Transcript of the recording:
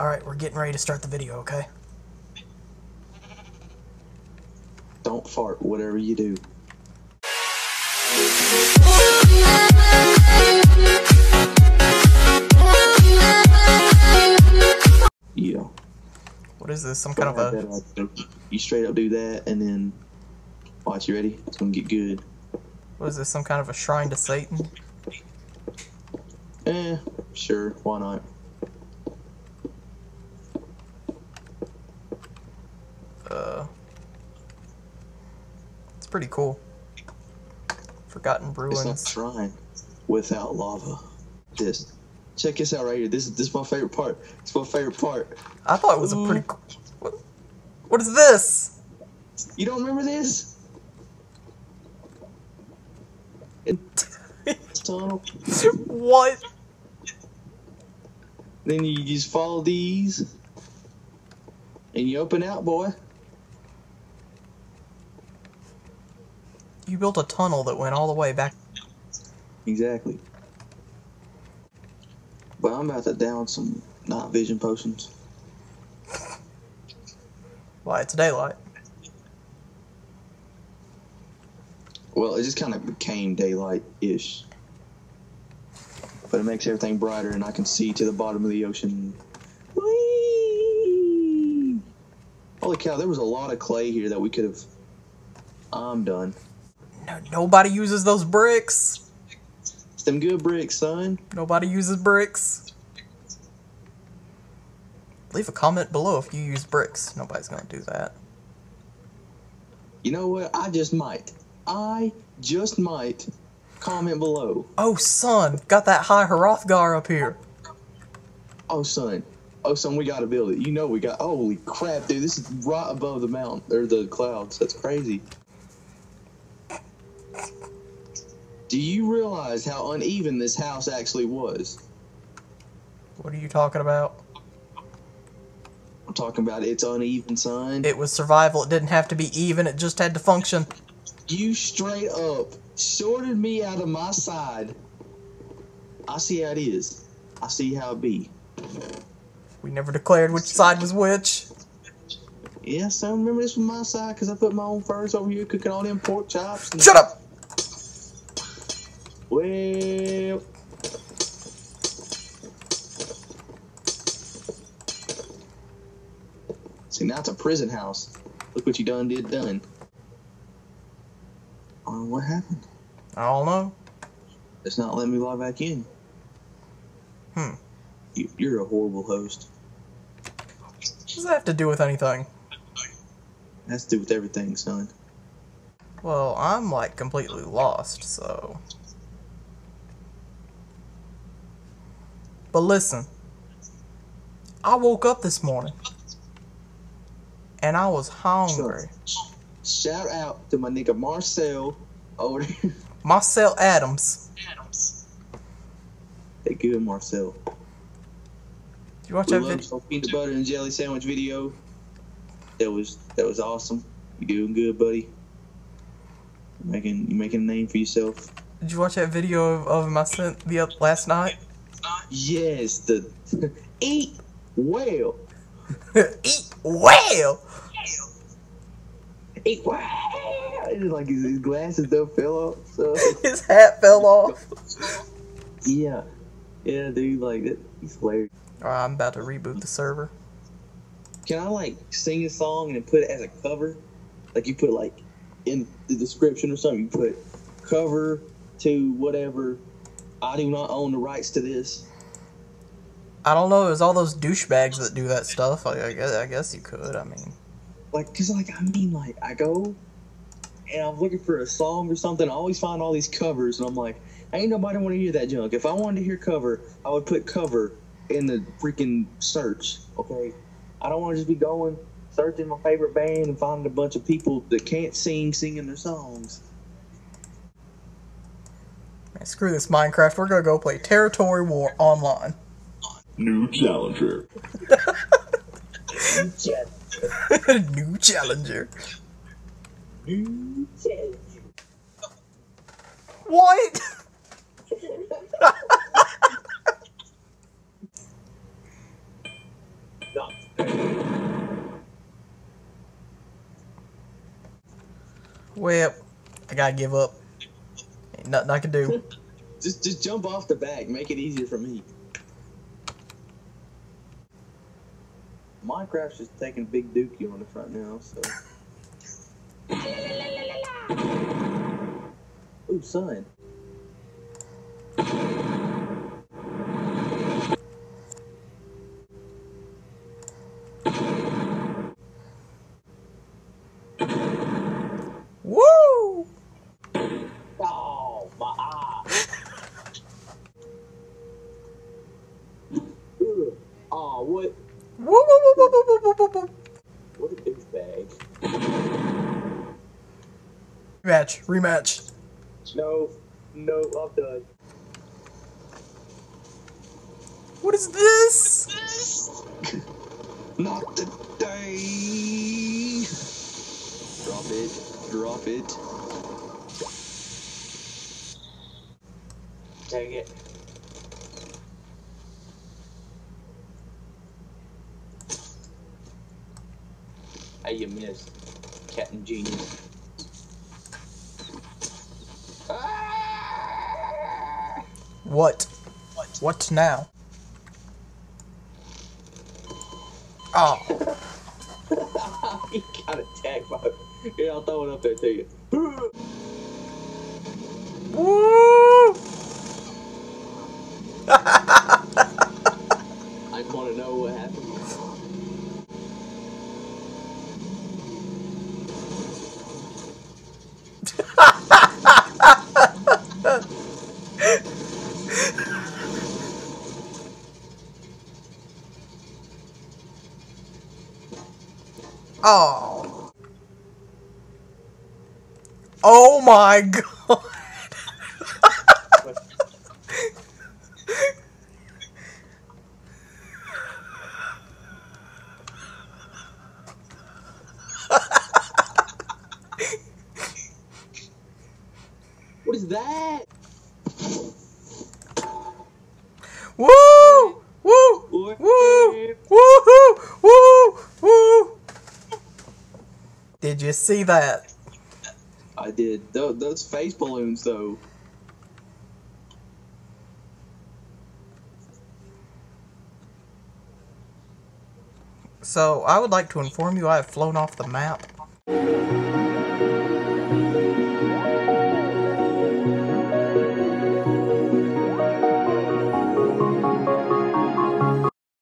Alright, we're getting ready to start the video, okay? Don't fart, whatever you do. Yeah. What is this? Some kind of a. You straight up do that, and then watch. You ready? It's gonna get good. What is this? Some kind of a shrine to Satan? Eh, sure. Why not? Pretty cool. Forgotten It's not shrine without lava. This. Check this out right here. This is this is my favorite part. It's my favorite part. I thought it was a pretty cool. What, what is this? You don't remember this? What? Then you just follow these, and you open out, boy. You built a tunnel that went all the way back. Exactly. But I'm about to down some night vision potions. Why, it's daylight. Well, it just kind of became daylight-ish. But it makes everything brighter, and I can see to the bottom of the ocean. Whee! Holy cow! There was a lot of clay here that we could have. I'm done. No, nobody uses those bricks. Them good bricks, son. Nobody uses bricks. Leave a comment below if you use bricks. Nobody's gonna do that. You know what? I just might. I just might comment below. Oh, son, got that high Hrothgar up here. Oh, son. Oh, son, we gotta build it. You know we got. Holy crap, dude! This is right above the mountain or the clouds. That's crazy. Do you realize how uneven this house actually was? What are you talking about? I'm talking about it's uneven, son. It was survival. It didn't have to be even. It just had to function. You straight up sorted me out of my side. I see how it is. I see how it be. We never declared which side was which. Yes, I remember this was my side because I put my own furs over here cooking all them pork chops. Shut up! Well, see now it's a prison house. Look what you done did done. Oh, what happened? I don't know. It's not letting me log back in. Hmm. You, you're a horrible host. What does that have to do with anything? Has to do with everything, son. Well, I'm like completely lost, so. But listen, I woke up this morning and I was hungry. Shout out to my nigga Marcel over there. Marcel Adams. hey, good Marcel. Did you watch We that video? peanut butter and jelly sandwich video. That was that was awesome. You doing good, buddy? You making you making a name for yourself. Did you watch that video of, of him I sent the oth- last night? Yes, the eat well. Eat well. Eat well. It's like his, his glasses don't fell off. So His hat fell off. yeah, yeah, dude, like that. He's hilarious. Alright, I'm about to reboot the server. Can I like sing a song and put it as a cover? Like you put like in the description or something. You put cover to whatever. I do not own the rights to this. I don't know. There's all those douchebags that do that stuff. I, I, guess, I guess you could. I mean, Like, cause like I mean, like I go and I'm looking for a song or something. I always find all these covers, and I'm like, ain't nobody want to hear that junk. If I wanted to hear cover, I would put cover in the freaking search. Okay, I don't want to just be going searching my favorite band and finding a bunch of people that can't sing singing their songs. man, screw this Minecraft. We're gonna go play Territory War online. New challenger. New challenger. New challenger. What? Well, I gotta give up. Ain't nothing I can do. just just jump off the back. Make it easier for me. Minecraft's just taking Big Dookie on the front now, so. Ooh, sun. Woo! Oh, my eye. Oh, what? Woo, woo, woo, woo, woo, woo, woo, woo. What a douchebag. Rematch. Rematch. No. No, I'm done. What is this? What is this? Not today. Drop it. Drop it. Take it. You missed. Captain Genius. Ah! What? What now? Oh, he got attacked by. Here, I'll throw it up there to you. woo! I want to know what happened. Oh. Oh my god. What is that? Woo! Woo! Woo! Woo! Woo! Woo! Did you see that? I did. Tho- Those face balloons, though. So, I would like to inform you I have flown off the map.